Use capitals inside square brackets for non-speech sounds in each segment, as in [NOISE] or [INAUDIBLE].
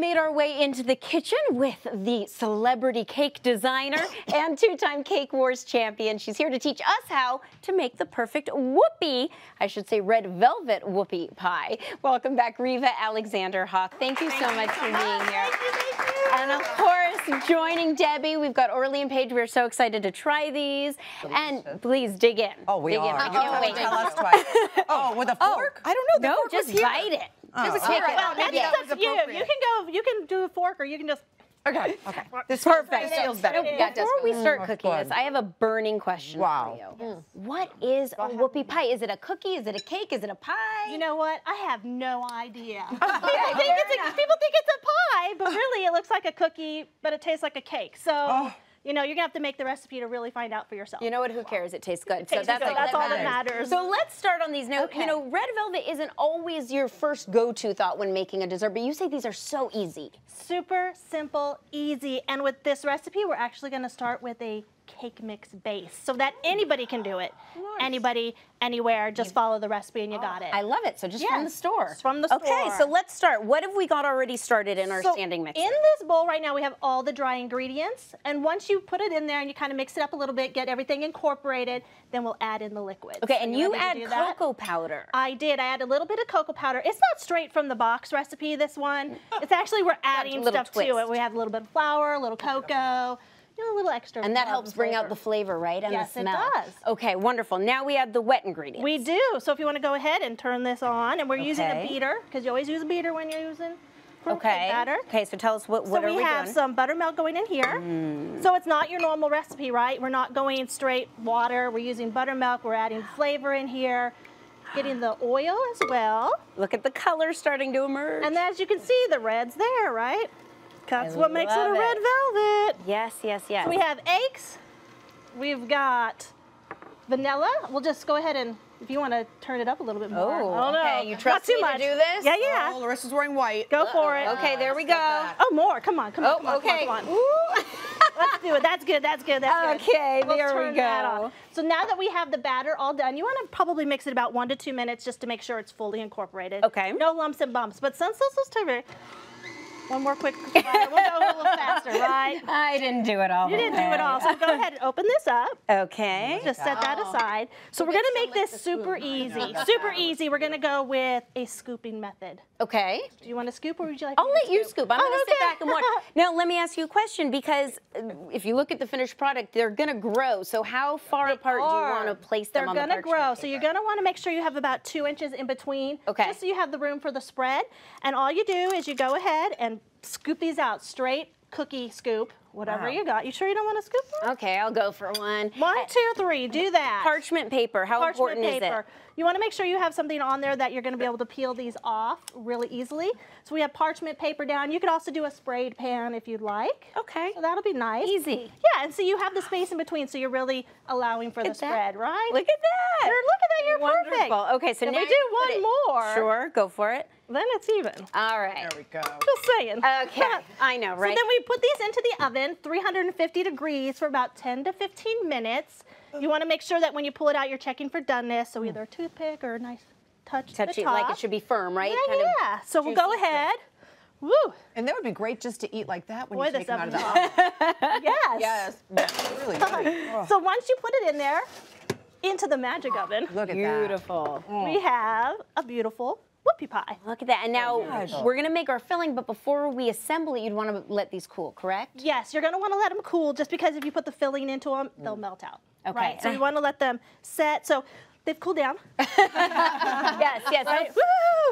made our way into the kitchen with the celebrity cake designer [LAUGHS] and two-time Cake Wars champion. She's here to teach us how to make the perfect whoopie, I should say red velvet whoopie pie. Welcome back, Reva Alexander Hawk. Thank you so much for being here. And of course, joining Debbie, we've got Orly and Paige. We're so excited to try these. And please dig in. Oh, we dig are. In. I can't wait. to tell us twice. [LAUGHS] Oh, with a oh, fork? I don't know. The No, just bite it. It was Oh, here. okay. Well, maybe Yeah. that was you. You can go. You can do a fork, or you can just. Okay. [LAUGHS] Okay. This Perfect. Feels better. Now, Yeah, it does Before we start better. cooking this, I have a burning question Wow. for you. What is a whoopie pie? Is it a cookie? Is it a cake? Is it a pie? You know what? I have no idea. [LAUGHS] people, think it's a, people think it's a pie, but really it looks like a cookie, but it tastes like a cake. So, oh. You know, you're gonna have to make the recipe to really find out for yourself. You know what? Who cares? It tastes good. tastes good. That's all that matters. So let's start on these. Now, Okay. you know, red velvet isn't always your first go-to thought when making a dessert, but you say these are so easy. Super simple, easy, and with this recipe, we're actually gonna start with a cake mix base so that anybody can do it. Anybody, anywhere, just follow the recipe and you got it. Oh, I love it. So just from the store. from the Okay, store. Okay, so let's start. What have we got already started in our So standing mixer? In this bowl right now, we have all the dry ingredients. And once you put it in there and you kind of mix it up a little bit, get everything incorporated, then we'll add in the liquid. okay, and you to add cocoa powder. I did. I add a little bit of cocoa powder. It's not straight from the box recipe, this one. It's actually, we're adding stuff to it. We have a little bit of flour, a little cocoa, you a little extra. And that helps bring out the flavor, right? And Yes, the it does. Okay, wonderful. Now we add the wet ingredients. We do. So if you want to go ahead and turn this on, and we're using a beater, because you always use a beater when you're using for okay. batter. Okay, so tell us what, what so we, we have doing? some buttermilk going in here. Mm. So it's not your normal recipe, right? We're not going straight water. We're using buttermilk. We're adding flavor in here, getting the oil as well. Look at the color starting to emerge. And as you can see, the red's there, right? That's I what makes it a red velvet. yes, yes, yes. We have eggs. We've got vanilla. We'll just go ahead and, if you want to turn it up a little bit more. Oh, I don't know. okay. You Not trust too me to do this? Yeah, yeah. Oh, Larissa's wearing white. Go for it. okay, there we go. Oh, more. Come on, come on, Oh, come on, okay. come on, come on. Oh, Let's do it. That's good. That's good. That's good. Okay, Let's there we turn that go. So now that we have the batter all done, you want to probably mix it about one to two minutes just to make sure it's fully incorporated. Okay. No lumps and bumps. But since this was too one more quick, we'll go a little [LAUGHS] faster, right? I didn't do it all. You didn't do it all. So go ahead and open this up. Okay. Just set that aside. So we're gonna make this super easy. Super easy. We're gonna go with a scooping method. Okay. Do you want to scoop or would you like? I'll to let you scoop. I'm Oh, going to sit back and watch. [LAUGHS] Now, let me ask you a question because uh, if you look at the finished product, they're going to grow. So, how far apart do you want to are. place They're them on the gonna parchment grow, so you're gonna want to make sure you have about two inches in between. Okay. Just so you have the room for the spread. And all you do is you go ahead and scoop these out straight cookie scoop, whatever Wow. you got. You sure you don't want to scoop them? Okay, I'll go for one. One, uh, two, three. Do that. Parchment paper. How parchment important paper. is it? You want to make sure you have something on there that you're going to be able to peel these off really easily. So we have parchment paper down. You could also do a sprayed pan if you'd like. Okay. So that'll be nice. Easy. Yeah, and so you have the space in between, so you're really allowing for the at that. spread, right? Look at that. You're, look at that, you're Wonderful. perfect. Okay, so if now we do one it- more, Sure, go for it. then it's even. All right. There we go. Just saying. Okay, I know, right? So then we put these into the oven, 350 degrees for about 10 to 15 minutes. You want to make sure that when you pull it out, you're checking for doneness, so either a toothpick or a nice touch Touch the it like it should be firm, right? Yeah, Kind of yeah. So we'll go ahead. Woo! And that would be great just to eat like that when Boy, you take them out of the oven. hot. yes. [LAUGHS] Yes. yes. Really [LAUGHS] good. Oh, So once you put it in there, into the magic oven, look at that. Beautiful. Mm. we have a beautiful whoopie pie. Look at that. And now gosh. we're going to make our filling, but before we assemble it, you'd want to let these cool, correct? Yes, you're going to want to let them cool just because if you put the filling into them, they'll melt out. Okay. Right? So you want to let them set. So they've cooled down. [LAUGHS] yes, yes. Right? So-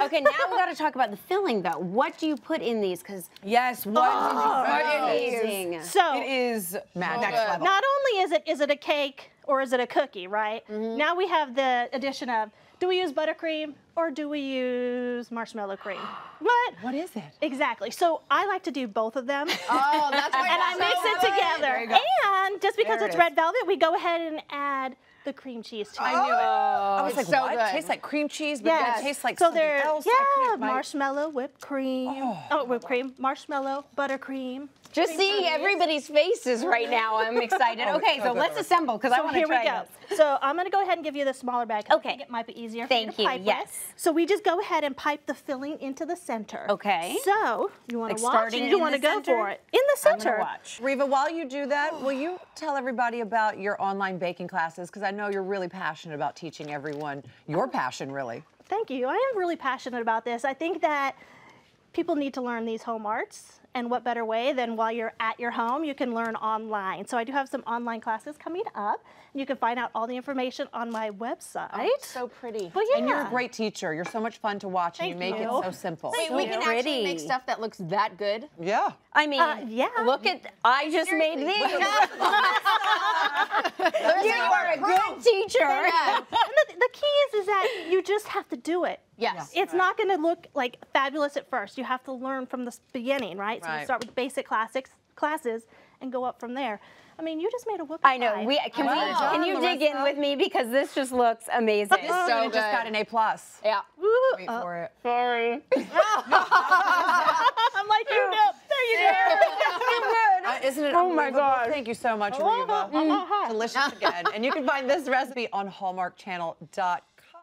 Woo! okay, now we got to talk about the filling, though. What do you put in these? Because Yes. What did you put? It is. amazing. So It is Magic. next level. not only is it is it a cake or is it a cookie, right? Mm-hmm. Now we have the addition of do we use buttercream or do we use marshmallow cream? [GASPS] What? What is it? Exactly. So I like to do both of them. [LAUGHS] Oh, that's why [LAUGHS] and I mix it together. And just because There it it's is. red velvet, we go ahead and add the cream cheese too. I knew it. I was it's like, so what? good. Tastes like cream cheese, but Yes. then it tastes like so something there, else. Yeah, can't marshmallow, whipped cream. Oh. oh, whipped cream, marshmallow, buttercream. Just seeing everybody's faces right now, I'm [LAUGHS] excited. Oh, okay, so so let's assemble because I want to try. here we go. this. So I'm gonna go ahead and give you the smaller bag. Okay. it might be easier. Thank you, you, to pipe yes. With. So we just go ahead and pipe the filling into the center. Okay. So you want Like to watch starting and you in want to the go center? for it in the I'm center. watch. Reva, while you do that, will you tell everybody about your online baking classes? Because I know you're really passionate about teaching everyone your passion, really. Thank you. I am really passionate about this. I think that people need to learn these home arts. And what better way than while you're at your home, you can learn online. So I do have some online classes coming up. You can find out all the information on my website. So pretty. But yeah. And you're a great teacher. You're so much fun to watch, and you Thank make it so simple. Wait, So we can pretty. actually make stuff that looks that good. Yeah. I mean, Uh, yeah. look at, I just made these. [LAUGHS] you are a good teacher. And that you just have to do it. Yes. It's not going to look like fabulous at first. You have to learn from the beginning, right? So you start with basic classics classes and go up from there. I mean, you just made a whoop. I know. pie. We can we can you dig in with me because this just looks amazing. so You just got an A plus. Yeah. Woo, Wait uh, for it. Sorry. [LAUGHS] I'm like, you know, there you go. [LAUGHS] Uh, isn't it Oh my? God. Thank you so much, Reva. Delicious again. And you can find this recipe on hallmarkchannel.com.